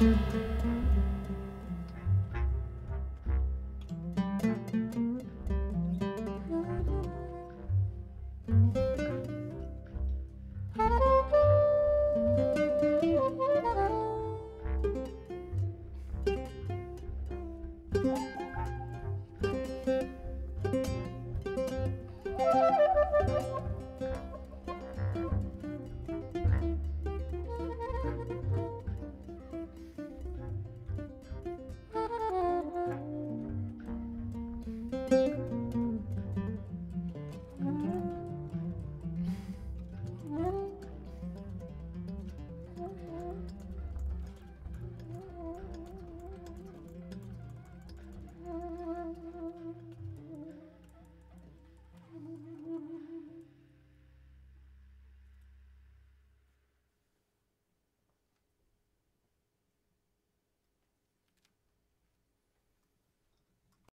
Música